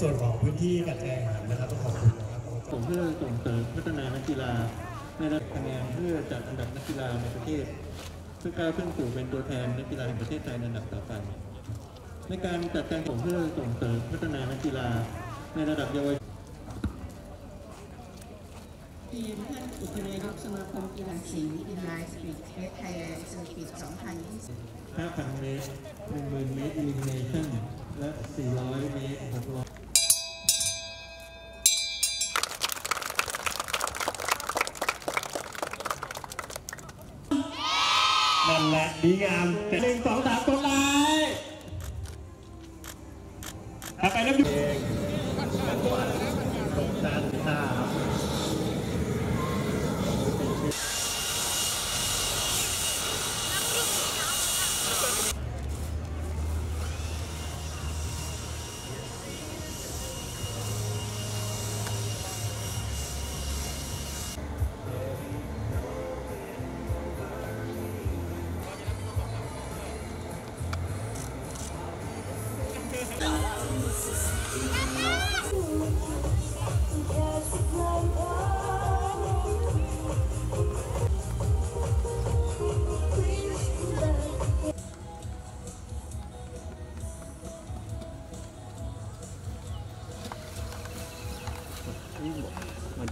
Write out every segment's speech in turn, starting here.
ส่วนของพื้นที่การแข่งขันนะครับต้องขอบคุณนะครับผมเพื่อส่งเสริมพัฒนานักกีฬาในระดับคะแนนเพื่อจัดอันดับนักกีฬาในประเทศ เพื่อก้าวขึ้นสู่เป็นตัวแทนนักกีฬาแห่งประเทศไทยในอันดับต่อไปในการจัดการผมเพื่อส่งเสริมพัฒนานักกีฬาในระดับเยาวชนทีมท่านอุปนายกสมาคมกีฬาสิงห์ Inline Speed Skate Thailand Circuit 2020 5,000 เมตร 10,000 เมตรอิลิมิเนชั่นและ 400 เมตร 600 นั่นและดีงามแต่หนึ่งสองสามกดไลค์ถ้าไปแล้วอยู่เองตกด้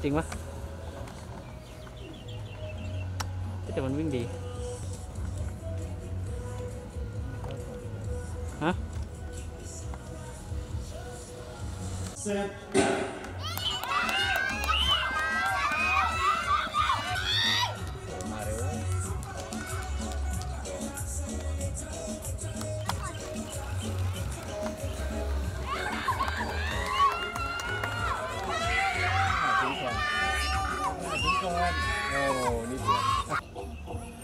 จริงปะแต่มันวิ่งดีฮะ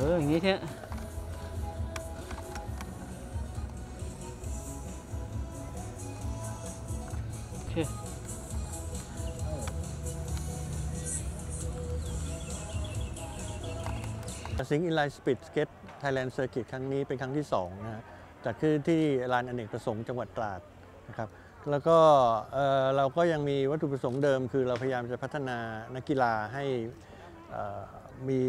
อินโพซิชั่นเสร็จเอออย่างนี้เถอะโอเคสิงห์ Inline Speed Skate Thailand Circuit ครั้งนี้เป็นครั้งที่2นะฮะจัดขึ้นที่ลานอเนกประสงค์จังหวัดตราดนะครับแล้วก็เอ่อเราก็ยังมีวัตถุประสงค์เดิม คือเราพยายามจะพัฒนานักกีฬาให้มี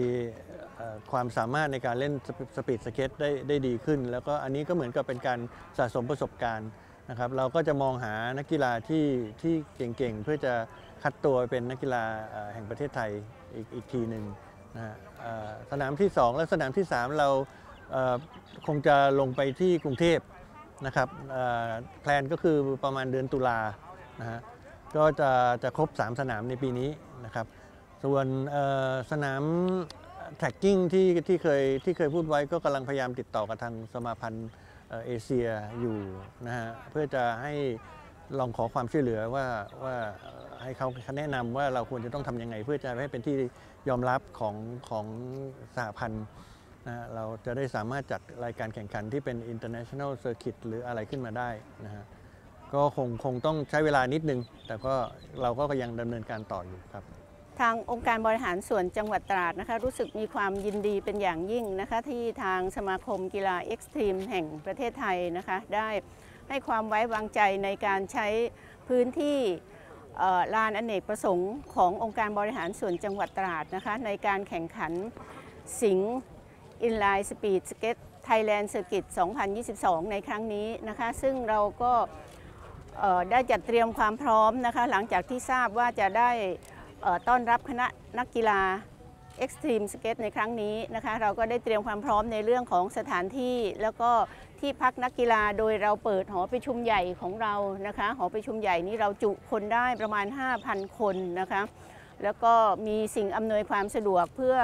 ความสามารถในการเล่น speed skate ได้ได้ดีขึ้น แล้วก็อันนี้ก็เหมือนกับเป็นการสะสมประสบการณ์นะครับ เราก็จะมองหานักกีฬาที่ที่เก่งๆ เพื่อจะคัดตัวเป็นนักกีฬาแห่งประเทศไทยอีกอีกทีหนึ่งนะฮะสนามที่ 2 และสนามที่ 3 เราคงจะลงไปที่กรุงเทพนะครับ plan ก็คือประมาณเดือนตุลานะฮะก็จะจะครบ 3 สนามในปีนี้นะครับ ส่วนสนาม แท็กกิ้งที่ที่เคยที่เคยพูดไว้ก็กำลังพยายามติดต่อกับทางสมาพันธ์เอเชียอยู่นะฮะเพื่อจะให้ลองขอความช่วยเหลือว่าว่าให้เขาแนะนำว่าเราควรจะต้องทำยังไง เพื่อจะให้เป็นที่ยอมรับของของสหพันธ์นะฮะเราจะได้สามารถจัดรายการแข่งขันที่เป็น international circuit หรืออะไรขึ้นมาได้นะฮะก็คงคงต้องใช้เวลานิดนึง แต่ก็เราก็ยังดำเนินการต่ออยู่ครับ ทางองค์การบริหารส่วนจังหวัดตราดนะคะ รู้สึกมีความยินดีเป็นอย่างยิ่งนะคะ ที่ทางสมาคมกีฬาเอ็กซ์ตรีมแห่งประเทศไทยนะคะ ได้ให้ความไว้วางใจในการใช้พื้นที่ลานอเนกประสงค์ขององค์การบริหารส่วนจังหวัดตราดนะคะ ในการแข่งขันสิงห์ Inline Speed Skate Thailand Circuit 2022 ในครั้งนี้นะคะ ซึ่งเราก็ได้จัดเตรียมความพร้อมนะคะ หลังจากที่ทราบว่าจะได้ ต้อนรับคณะนักกีฬา Extreme Skate ในครั้งนี้นะคะเราก็ได้เตรียมความพร้อมในเรื่องของสถานที่ แล้วก็ที่พักนักกีฬาโดยเราเปิดหอประชุมใหญ่ของเรานะคะหอประชุมใหญ่นี้เราจุคนได้ประมาณ 5,000 คนนะคะแล้วก็มีสิ่งอำนวยความสะดวกเพื่อ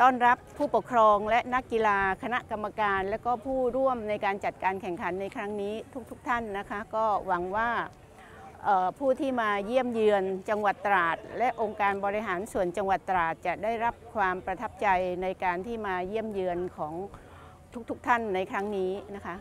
ต้อนรับผู้ปกครองและนักกีฬาคณะกรรมการ และก็ผู้ร่วมในการจัดการแข่งขันในครั้งนี้ทุกๆทท่านนะคะ ก็หวังว่า ผู้ที่มาเยี่ยมเยือนจังหวัดตราด และองค์การบริหารส่วนจังหวัดตราดจะได้รับความประทับใจในการที่มาเยี่ยมเยือนของทุกๆทท่านในครั้งนี้นะคะ